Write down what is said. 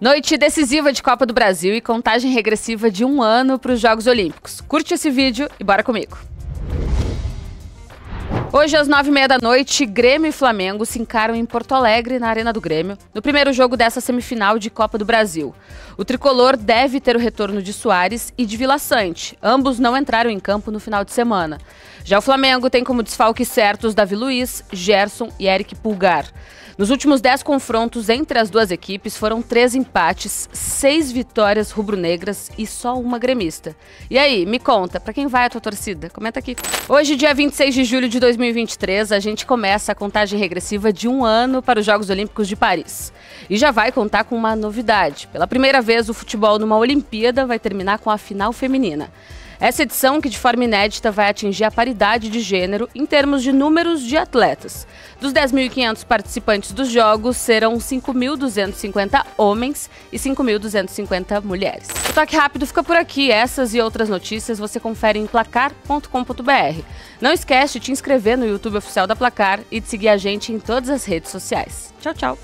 Noite decisiva de Copa do Brasil e contagem regressiva de um ano para os Jogos Olímpicos. Curte esse vídeo e bora comigo. Hoje, às nove e meia da noite, Grêmio e Flamengo se encaram em Porto Alegre, na Arena do Grêmio, no primeiro jogo dessa semifinal de Copa do Brasil. O tricolor deve ter o retorno de Soares e de Vila Sante. Ambos não entraram em campo no final de semana. Já o Flamengo tem como desfalques certos Davi Luiz, Gerson e Eric Pulgar. Nos últimos dez confrontos entre as duas equipes foram três empates, seis vitórias rubro-negras e só uma gremista. E aí, me conta, para quem vai a tua torcida? Comenta aqui. Hoje, dia 26 de julho de 2023, a gente começa a contagem regressiva de um ano para os Jogos Olímpicos de Paris. E já vai contar com uma novidade. Pela primeira vez, o futebol numa Olimpíada vai terminar com a final feminina. Essa edição, que de forma inédita vai atingir a paridade de gênero em termos de números de atletas. Dos 10.500 participantes dos Jogos, serão 5.250 homens e 5.250 mulheres. O Toque Rápido fica por aqui. Essas e outras notícias você confere em placar.com.br. Não esquece de te inscrever no YouTube oficial da Placar e de seguir a gente em todas as redes sociais. Tchau, tchau!